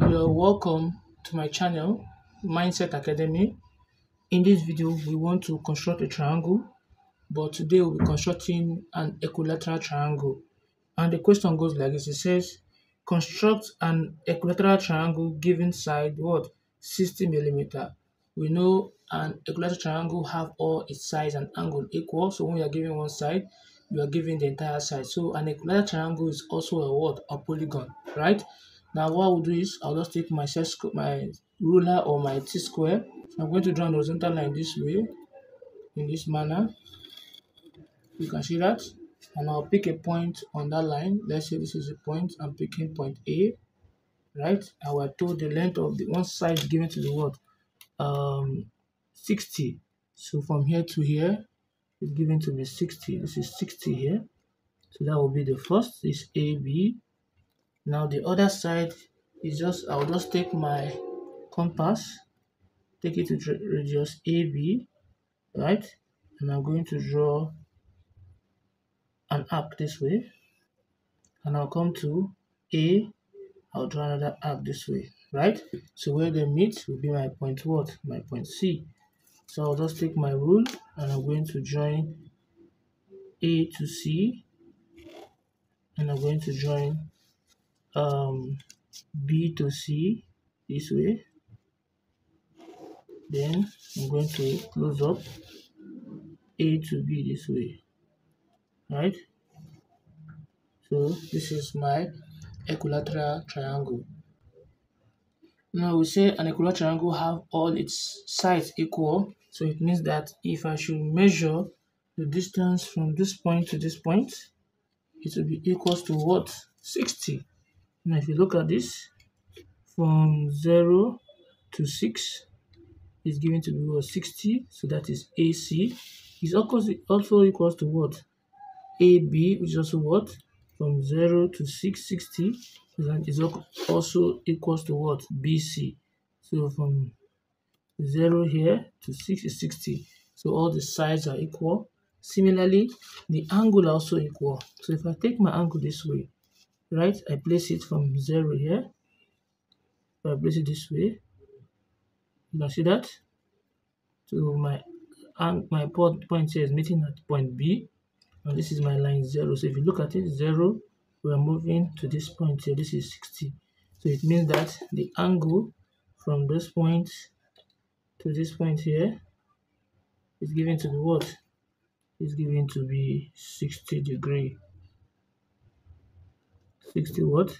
You're welcome to my channel, Mindset Academy. In this video, we want to construct a triangle, but today we'll be constructing an equilateral triangle. And the question goes like this, it says, construct an equilateral triangle given side what? 60 millimeter. We know an equilateral triangle have all its sides and angle equal. So when we are given one side, we are given the entire side. So an equilateral triangle is also a what? A polygon, right? Now what I'll do is I'll just take my my ruler or my t-square. I'm going to draw an horizontal line this way, in this manner. You can see that. And I'll pick a point on that line. Let's say this is a point. I'm picking point A, right? I will told the length of the one side given to the what? Um, 60. So from here to here, it's given to me 60. This is 60 here. So that will be the first. This AB now the other side is just I'll just take my compass take it to radius AB right? And I'm going to draw an arc this way. And I'll come to A I'll draw another arc this way right? So where they meet will be my point what? My point C. So I'll just take my rule and I'm going to join A to C. And I'm going to join um, B to C this way. Then I'm going to close up A to B this way. Right? So this is my equilateral triangle. Now we say an equilateral triangle have all its sides equal. So it means that if I should measure the distance from this point to this point, it will be equals to what? 60. Now if you look at this, from 0 to 6 is given to be what 60, so that is AC. Is also equals to what? AB, which is also what? From 0 to 660 is also equals to what? BC. So from 0 here to 6 is 60. So all the sides are equal. Similarly, the angle also equal. So if I take my angle this way, right I place it from 0 here. I place it this way you can see that? So my and my point here is meeting at point B and this is my line 0 so if you look at it 0 we are moving to this point here. This is 60 so it means that the angle from this point to this point here is given to be what? Is given to be 60 degree 60 what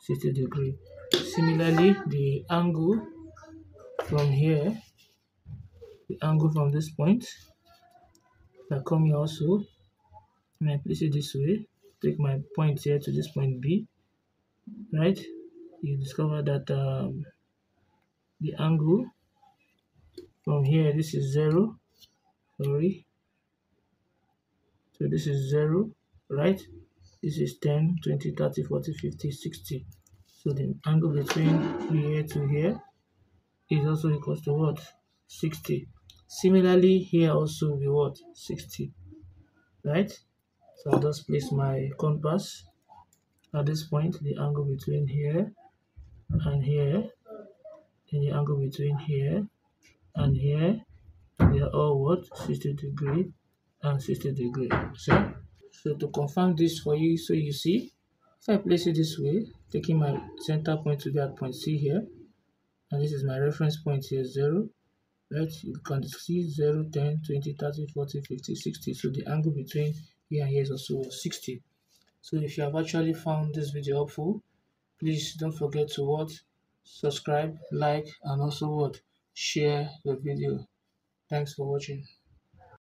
60 degree. Similarly the angle from here the angle from this point I come here also and I place it this way take my point here to this point B right? You discover that um, the angle from here this is zero sorry. So this is zero right this is 10 20 30 40 50 60 so the angle between here to here is also equals to what? 60 similarly here also be what? 60 right? So i'll just place my compass. At this point the angle between here and here and the angle between here and here they are all what? 60 degree and 60 degree. So so to confirm this for you, so you see, if I place it this way, taking my center point to be at point C here, and this is my reference point here, 0, right? You can see 0, 10, 20, 30, 40, 50, 60. So the angle between here and here is also 60. So if you have actually found this video helpful, please don't forget to what subscribe, like, and also what share the video. Thanks for watching.